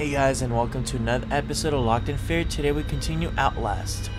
Hey guys, and welcome to another episode of Locked in Fear. Today we continue Outlast.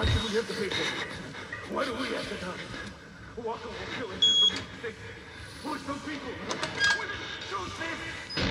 Why do we have to pay for? Why do we have to die? Kill us just for being sick. Push some people. Women, do this.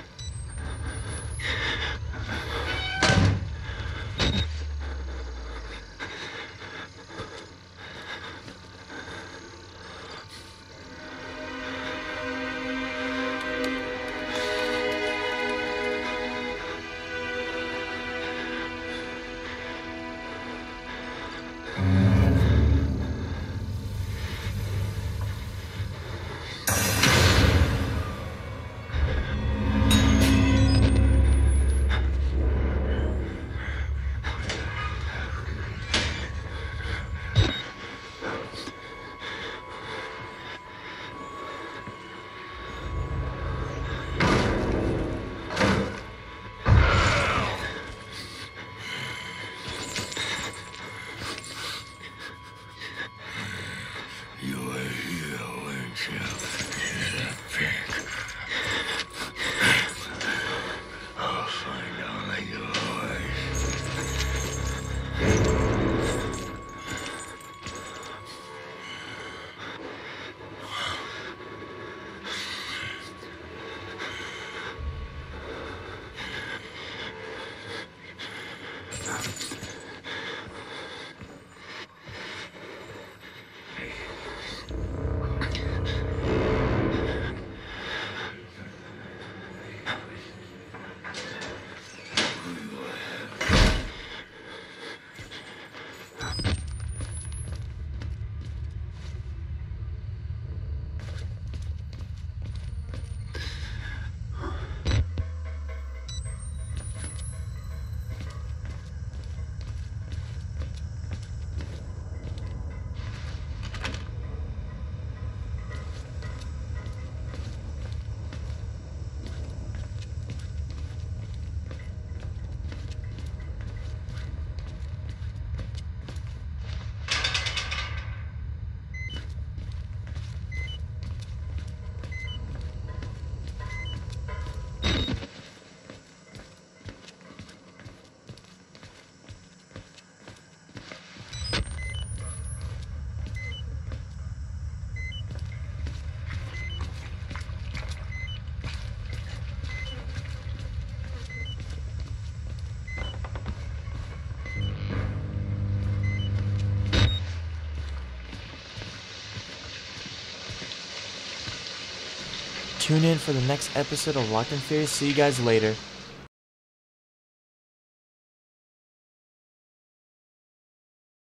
Tune in for the next episode of Locked in Fear. See you guys later.